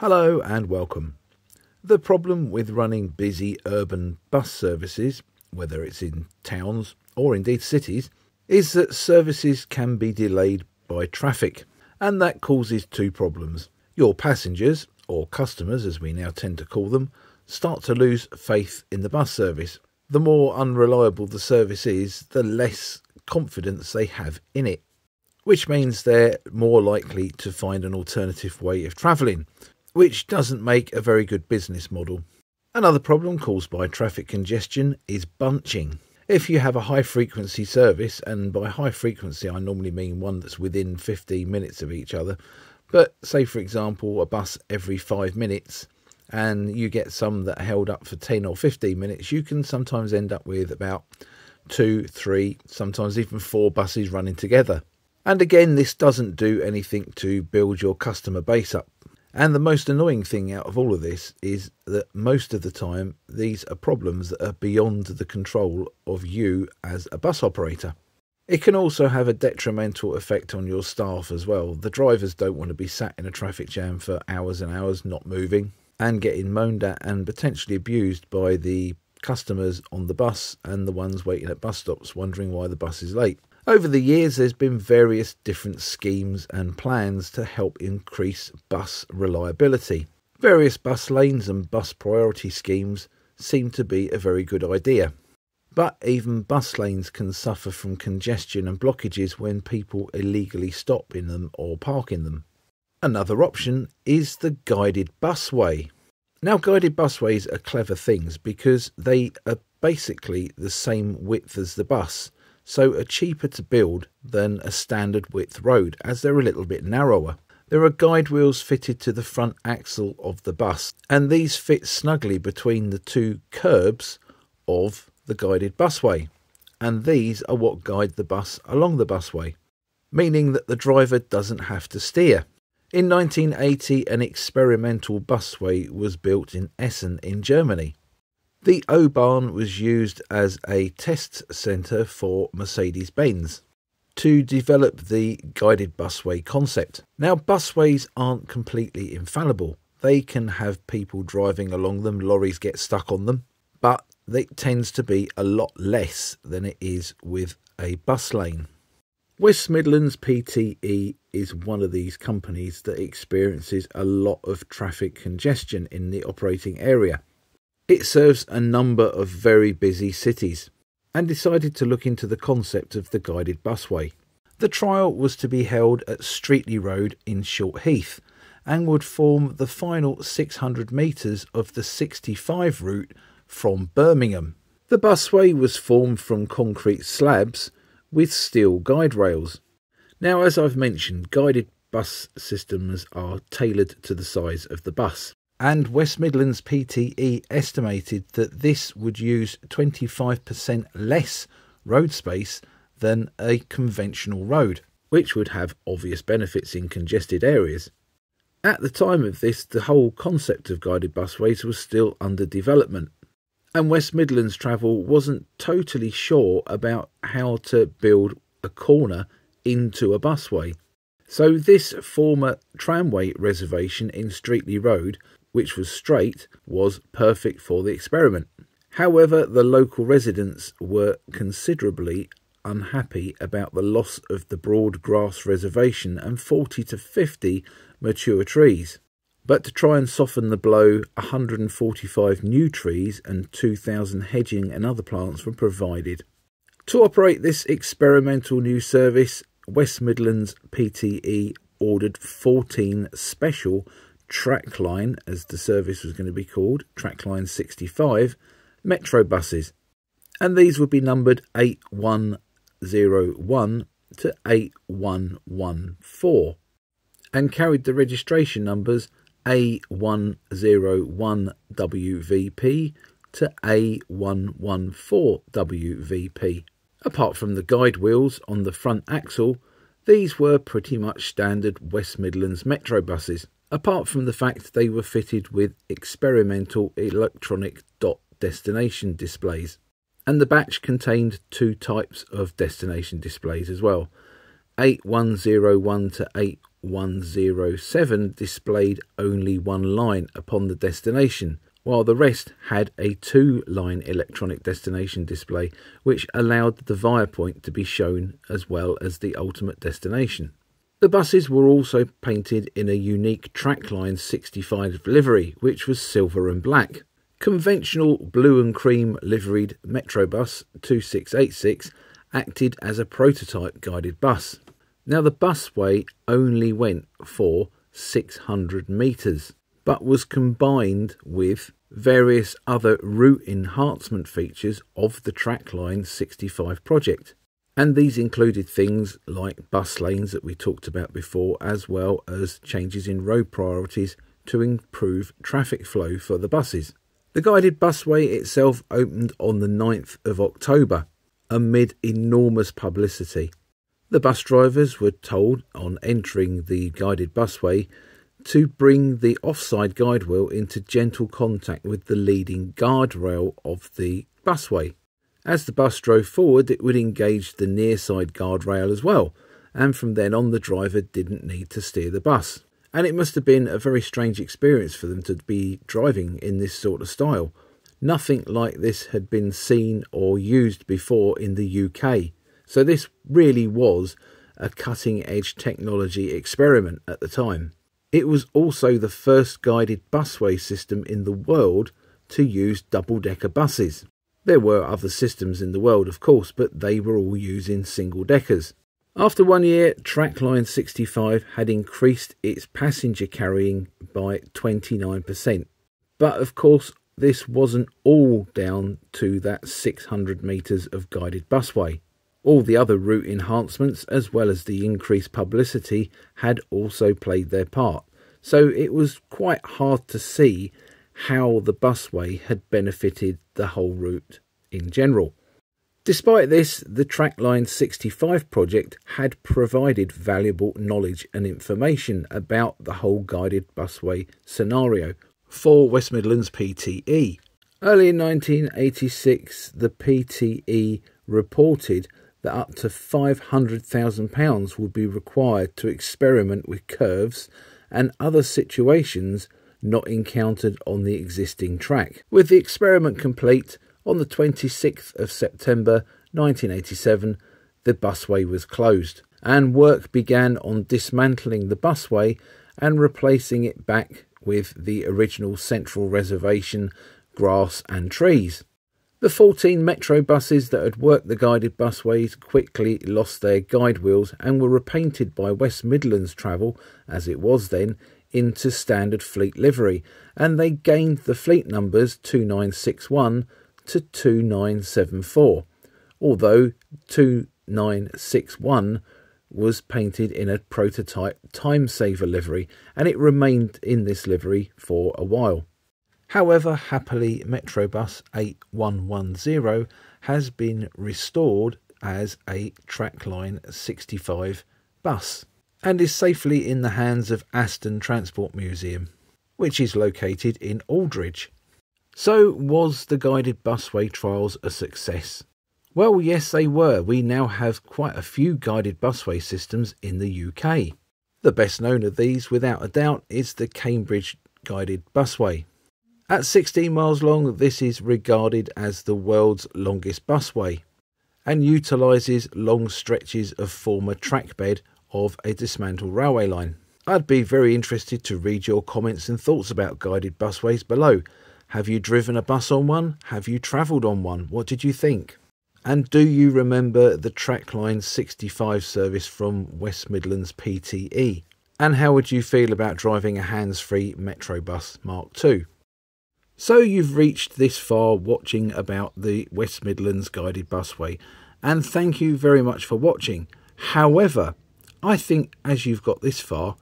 Hello and welcome. The problem with running busy urban bus services, whether it's in towns or indeed cities, is that services can be delayed by traffic, and that causes two problems. Your passengers, or customers as we now tend to call them, start to lose faith in the bus service. The more unreliable the service is, the less confidence they have in it, which means they're more likely to find an alternative way of travelling, which doesn't make a very good business model. Another problem caused by traffic congestion is bunching. If you have a high frequency service, and by high frequency I normally mean one that's within 15 minutes of each other, but say for example a bus every 5 minutes and you get some that are held up for 10 or 15 minutes, you can sometimes end up with about two, three, sometimes even four buses running together. And again, this doesn't do anything to build your customer base up. And the most annoying thing out of all of this is that most of the time, these are problems that are beyond the control of you as a bus operator. It can also have a detrimental effect on your staff as well. The drivers don't want to be sat in a traffic jam for hours and hours not moving and getting moaned at and potentially abused by the customers on the bus and the ones waiting at bus stops wondering why the bus is late. Over the years, there's been various different schemes and plans to help increase bus reliability. Various bus lanes and bus priority schemes seem to be a very good idea. But even bus lanes can suffer from congestion and blockages when people illegally stop in them or park in them. Another option is the guided busway. Now, guided busways are clever things because they are basically the same width as the bus so are cheaper to build than a standard width road as they're a little bit narrower. There are guide wheels fitted to the front axle of the bus, and these fit snugly between the two curbs of the guided busway. And these are what guide the bus along the busway, meaning that the driver doesn't have to steer. In 1980, an experimental busway was built in Essen in Germany. The O-Bahn was used as a test centre for Mercedes Benz to develop the guided busway concept. Now, busways aren't completely infallible. They can have people driving along them, lorries get stuck on them, but it tends to be a lot less than it is with a bus lane. West Midlands PTE is one of these companies that experiences a lot of traffic congestion in the operating area. It serves a number of very busy cities and decided to look into the concept of the guided busway. The trial was to be held at Streetly Road in Short Heath and would form the final 600 metres of the 65 route from Birmingham. The busway was formed from concrete slabs with steel guide rails. Now, as I've mentioned, guided bus systems are tailored to the size of the bus and West Midlands PTE estimated that this would use 25% less road space than a conventional road, which would have obvious benefits in congested areas. At the time of this, the whole concept of guided busways was still under development, and West Midlands Travel wasn't totally sure about how to build a corner into a busway. So, this former tramway reservation in Streetly Road which was straight, was perfect for the experiment. However, the local residents were considerably unhappy about the loss of the broad grass reservation and 40 to 50 mature trees. But to try and soften the blow, 145 new trees and 2,000 hedging and other plants were provided. To operate this experimental new service, West Midlands PTE ordered 14 special Tracline, as the service was going to be called, Tracline 65, Metro buses. And these would be numbered 8101 to 8114 and carried the registration numbers A101WVP to A114WVP. Apart from the guide wheels on the front axle, these were pretty much standard West Midlands Metro buses apart from the fact they were fitted with experimental electronic dot destination displays. And the batch contained two types of destination displays as well 8101 to 8107 displayed only one line upon the destination, while the rest had a two line electronic destination display, which allowed the via point to be shown as well as the ultimate destination. The buses were also painted in a unique Tracline 65 livery, which was silver and black. Conventional blue and cream liveried Metrobus 2686 acted as a prototype guided bus. Now, the busway only went for 600 metres, but was combined with various other route enhancement features of the Tracline 65 project. And these included things like bus lanes that we talked about before, as well as changes in road priorities to improve traffic flow for the buses. The guided busway itself opened on the 9th of October amid enormous publicity. The bus drivers were told on entering the guided busway to bring the offside guide wheel into gentle contact with the leading guardrail of the busway. As the bus drove forward, it would engage the near side guardrail as well, and from then on, the driver didn't need to steer the bus and it must have been a very strange experience for them to be driving in this sort of style. Nothing like this had been seen or used before in the UK, so this really was a cutting edge technology experiment at the time. It was also the first guided busway system in the world to use double decker buses. There were other systems in the world, of course, but they were all using single deckers. After one year, Tracline 65 had increased its passenger carrying by 29%. But of course, this wasn't all down to that 600 metres of guided busway. All the other route enhancements, as well as the increased publicity, had also played their part. So it was quite hard to see how the busway had benefited the whole route in general. Despite this, the Tracline 65 project had provided valuable knowledge and information about the whole guided busway scenario for West Midlands PTE. Early in 1986, the PTE reported that up to £500,000 would be required to experiment with curves and other situations not encountered on the existing track. With the experiment complete, on the 26th of September 1987, the busway was closed, and work began on dismantling the busway and replacing it back with the original central reservation, grass, and trees. The 14 metro buses that had worked the guided busways quickly lost their guide wheels and were repainted by West Midlands Travel, as it was then, into standard fleet livery, and they gained the fleet numbers 2961, to 2974, although 2961 was painted in a prototype time saver livery and it remained in this livery for a while. However, happily, Metrobus 8110 has been restored as a Tracline 65 bus and is safely in the hands of Aston Transport Museum, which is located in Aldridge. So, was the guided busway trials a success? Well, yes, they were. We now have quite a few guided busway systems in the UK. The best known of these, without a doubt, is the Cambridge guided busway. At 16 miles long, this is regarded as the world's longest busway and utilises long stretches of former track bed of a dismantled railway line. I'd be very interested to read your comments and thoughts about guided busways below. Have you driven a bus on one? Have you travelled on one? What did you think? And do you remember the Tracline 65 service from West Midlands PTE? And how would you feel about driving a hands free Metro Bus Mark II? So you've reached this far watching about the West Midlands Guided Busway, and thank you very much for watching. However, I think as you've got this far,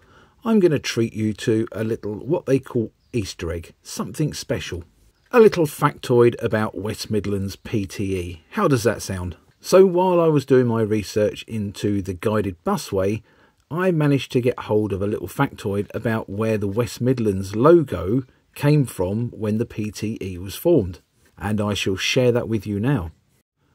I'm going to treat you to a little what they call Easter egg, something special. A little factoid about West Midlands PTE. How does that sound? So, while I was doing my research into the guided busway, I managed to get hold of a little factoid about where the West Midlands logo came from when the PTE was formed, and I shall share that with you now.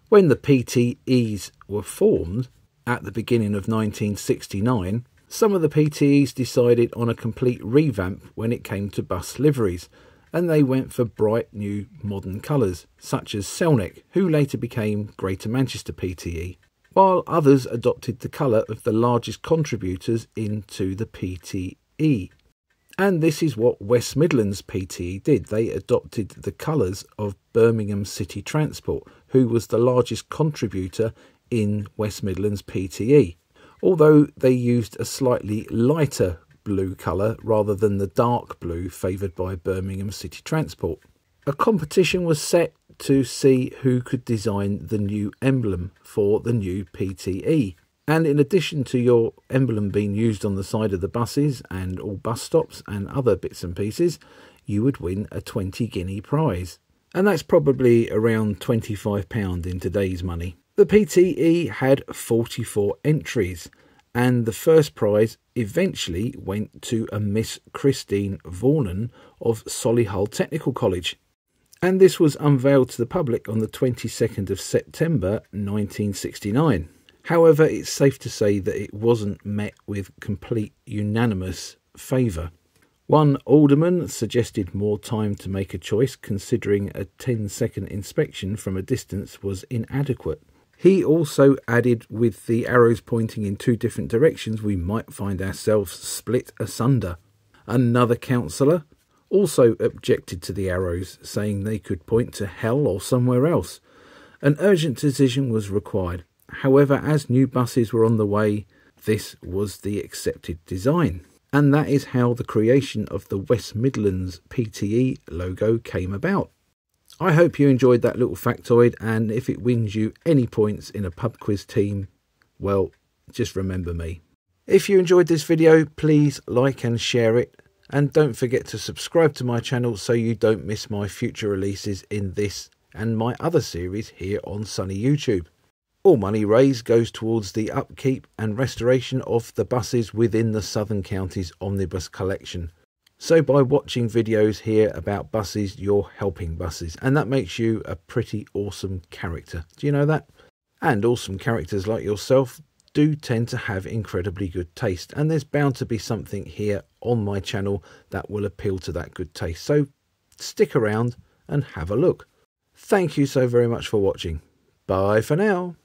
When the PTEs were formed at the beginning of 1969, Some of the PTEs decided on a complete revamp when it came to bus liveries, and they went for bright new modern colours, such as SELNEC, who later became Greater Manchester PTE, while others adopted the colour of the largest contributors into the PTE. And this is what West Midlands PTE did. They adopted the colours of Birmingham City Transport, who was the largest contributor in West Midlands PTE although they used a slightly lighter blue colour rather than the dark blue favoured by Birmingham City Transport. A competition was set to see who could design the new emblem for the new PTE. And in addition to your emblem being used on the side of the buses and all bus stops and other bits and pieces, you would win a 20 guinea prize. And that's probably around £25 in today's money. The PTE had 44 entries, and the first prize eventually went to a Miss Christine Vaughan of Solihull Technical College. And this was unveiled to the public on the 22nd of September 1969. However, it's safe to say that it wasn't met with complete unanimous favour. One alderman suggested more time to make a choice, considering a 10 second inspection from a distance was inadequate. He also added with the arrows pointing in two different directions, we might find ourselves split asunder. Another councillor also objected to the arrows, saying they could point to hell or somewhere else. An urgent decision was required. However, as new buses were on the way, this was the accepted design. And that is how the creation of the West Midlands PTE logo came about. I hope you enjoyed that little factoid, and if it wins you any points in a pub quiz team, well, just remember me. If you enjoyed this video, please like and share it, and don't forget to subscribe to my channel so you don't miss my future releases in this and my other series here on Sunny YouTube. All money raised goes towards the upkeep and restoration of the buses within the Southern Counties Omnibus Collection. So by watching videos here about buses, you're helping buses, and that makes you a pretty awesome character. Do you know that? And awesome characters like yourself do tend to have incredibly good taste, and there's bound to be something here on my channel that will appeal to that good taste. So stick around and have a look. Thank you so very much for watching. Bye for now.